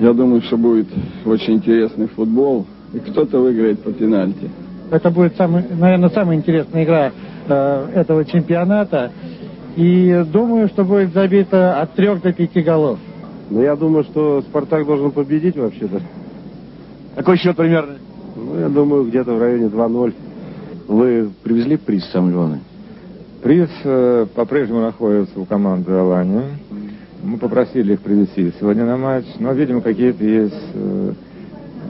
Я думаю, что будет очень интересный футбол, и кто-то выиграет по пенальти. Это будет, самый, наверное, самая интересная игра э, этого чемпионата. И думаю, что будет забито от трех до пяти голов. Ну, я думаю, что «Спартак» должен победить вообще-то. Какой счет примерно? Ну, я думаю, где-то в районе 2-0. Вы привезли приз самый главный? Приз э, по-прежнему находится у команды «Алания». Мы попросили их привезти сегодня на матч, но, видимо, какие-то есть э,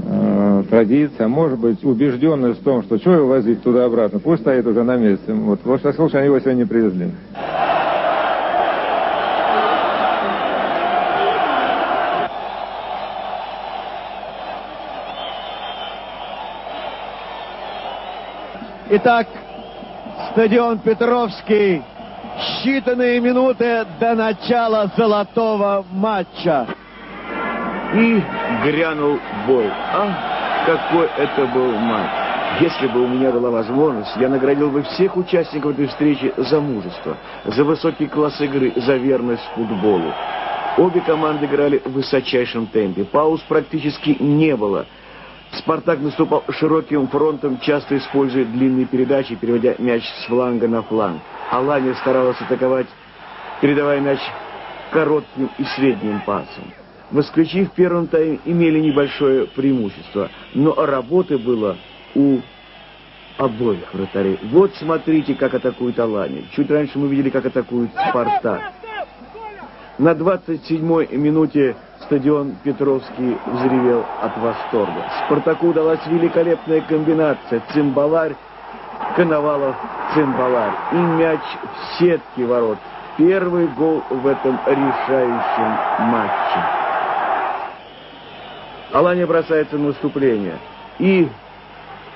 э, традиции, может быть, убежденность в том, что что его возить туда-обратно, пусть стоит уже на месте. Вот, в общем случае, они его сегодня не привезли. Итак, стадион Петровский. Считанные минуты до начала золотого матча. И грянул бой. А, какой это был матч. Если бы у меня была возможность, я наградил бы всех участников этой встречи за мужество, за высокий класс игры, за верность футболу. Обе команды играли в высочайшем темпе. Пауз практически не было. Спартак наступал широким фронтом, часто используя длинные передачи, переводя мяч с фланга на фланг. Алания старалась атаковать, передавая мяч коротким и средним пасом. Москвичи в первом тайме имели небольшое преимущество, но работы было у обоих вратарей. Вот смотрите, как атакует Алания. Чуть раньше мы видели, как атакует Спартак. На 27-й минуте стадион Петровский взревел от восторга. Спартаку удалась великолепная комбинация. Цимбаларь, Коновалов, Цимбаларь. И мяч в сетке ворот. Первый гол в этом решающем матче. Алания бросается на наступление. И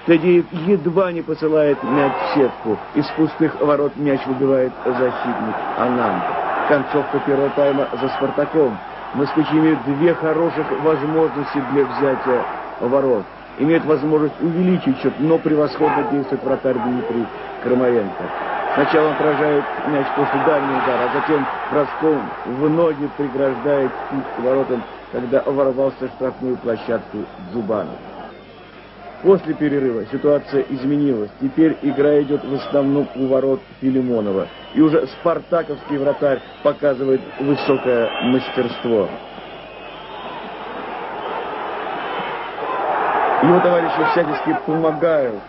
Тадеев едва не посылает мяч в сетку. Из пустых ворот мяч выбивает защитник Ананта концовка первого тайма за «Спартаком». Москвичи имеют две хороших возможности для взятия ворот. Имеют возможность увеличить счет, но превосходно действует вратарь Дмитрий Крамаренко. Сначала он поражает мяч после дальнего удара, а затем броском в ноги преграждает путь воротам, когда ворвался в штрафную площадку Зубанов. После перерыва ситуация изменилась. Теперь игра идет в основном у ворот Филимонова. И уже спартаковский вратарь показывает высокое мастерство. Его товарищи всячески помогают.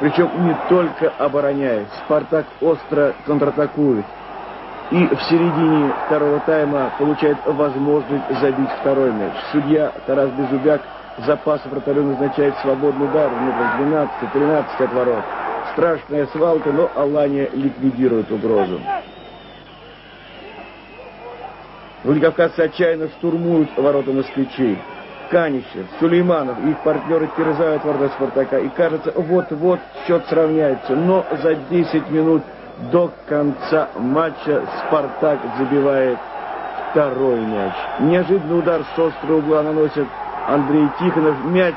Причем не только обороняет. Спартак остро контратакует. И в середине второго тайма получает возможность забить второй мяч. Судья Тарас Безубяк запас вратарю назначает свободный удар метров 12-13 от ворот. Страшная свалка, но Алания ликвидирует угрозу. Владикавказцы отчаянно штурмуют ворота москвичей. Канищев, Сулейманов их партнеры терзают ворота Спартака. И кажется, вот-вот счет сравняется. Но за 10 минут до конца матча Спартак забивает второй мяч. Неожиданный удар с острого угла наносит Андрей Тихонов. Мяч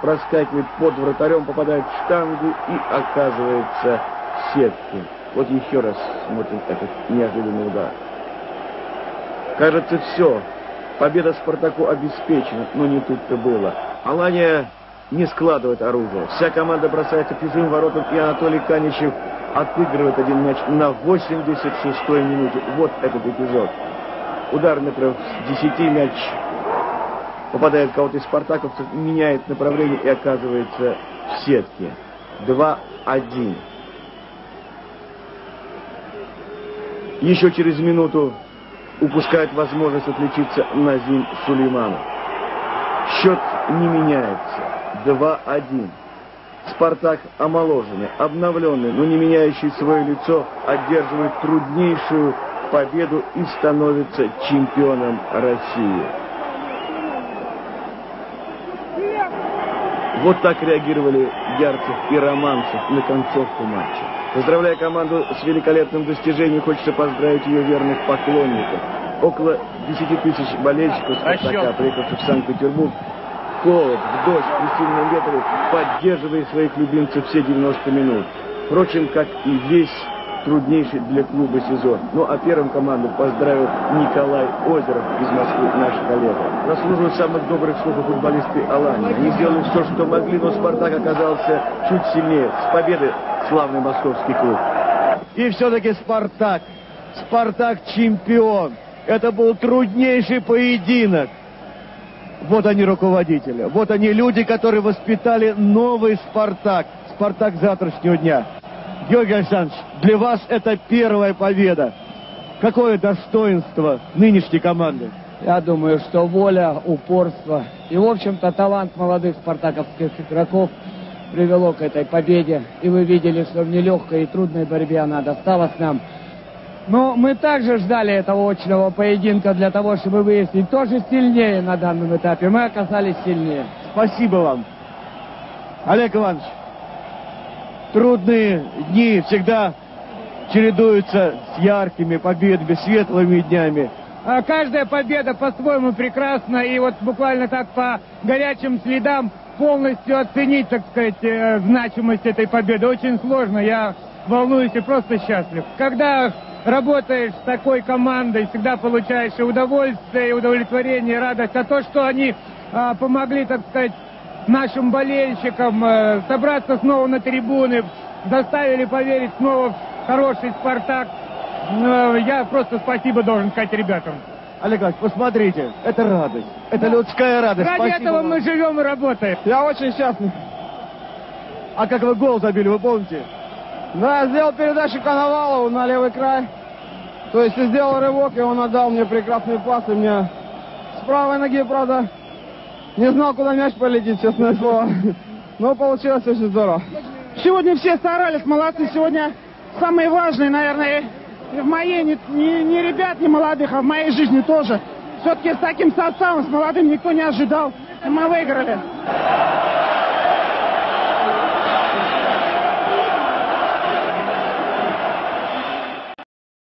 проскакивает под вратарем, попадает в штангу и оказывается в сетке. Вот еще раз смотрим этот неожиданный удар. Кажется, все. Победа Спартаку обеспечена, но не тут-то было. Алания не складывает оружие. Вся команда бросается к чужим воротам, и Анатолий Каничев отыгрывает один мяч на 86-й минуте. Вот этот эпизод. Удар метров с 10 мяч попадает кого-то из спартаковцев, меняет направление и оказывается в сетке. 2-1. Еще через минуту упускает возможность отличиться Назим Сулейманов. Счет не меняется. 2-1. Спартак омоложенный, обновленный, но не меняющий свое лицо, одерживает труднейшую победу и становится чемпионом России. Вот так реагировали Ярцев и Романцев на концовку матча. Поздравляя команду с великолепным достижением, хочется поздравить ее верных поклонников. Около 10 тысяч болельщиков «Спартака», приехавших в Санкт-Петербург, холод, в дождь, при сильном ветре, поддерживая своих любимцев все 90 минут. Впрочем, как и весь труднейший для клуба сезон. Ну а первым команду поздравил Николай Озеров из Москвы, наш коллега. Заслуживают самых добрых слов футболисты Алании. Они сделали все, что могли, но Спартак оказался чуть сильнее. С победы славный московский клуб. И все-таки Спартак. Спартак чемпион. Это был труднейший поединок. Вот они руководители. Вот они люди, которые воспитали новый Спартак. Спартак завтрашнего дня. Георгий Александрович, для вас это первая победа. Какое достоинство нынешней команды? Я думаю, что воля, упорство и, в общем-то, талант молодых спартаковских игроков привело к этой победе. И вы видели, что в нелегкой и трудной борьбе она досталась нам. Но мы также ждали этого очного поединка для того, чтобы выяснить, кто же сильнее на данном этапе. Мы оказались сильнее. Спасибо вам. Олег Иванович, трудные дни всегда чередуются с яркими победами, светлыми днями. А Каждая победа по-своему прекрасна, и вот буквально так по горячим следам полностью оценить, так сказать, э, значимость этой победы очень сложно. Я волнуюсь и просто счастлив. Когда работаешь с такой командой, всегда получаешь и удовольствие, и удовлетворение, и радость. А то, что они а, помогли, так сказать, нашим болельщикам э, собраться снова на трибуны, заставили поверить снова в хороший «Спартак», э, я просто спасибо должен сказать ребятам. Олег Иванович, посмотрите, это радость. Это людская радость. Ради Спасибо этого вам. мы живем и работаем. Я очень счастлив. А как вы гол забили, вы помните? Да, я сделал передачу Коновалову на левый край. То есть сделал рывок, и он отдал мне прекрасный пас, и мне с правой ноги, правда, не знал, куда мяч полетит, честное слово. Но получилось очень здорово. Сегодня все старались, молодцы. Сегодня самые важные, наверное, и в моей, не, не, не ребят, не молодых, а в моей жизни тоже. Все-таки с таким составом, с молодым никто не ожидал. И мы выиграли.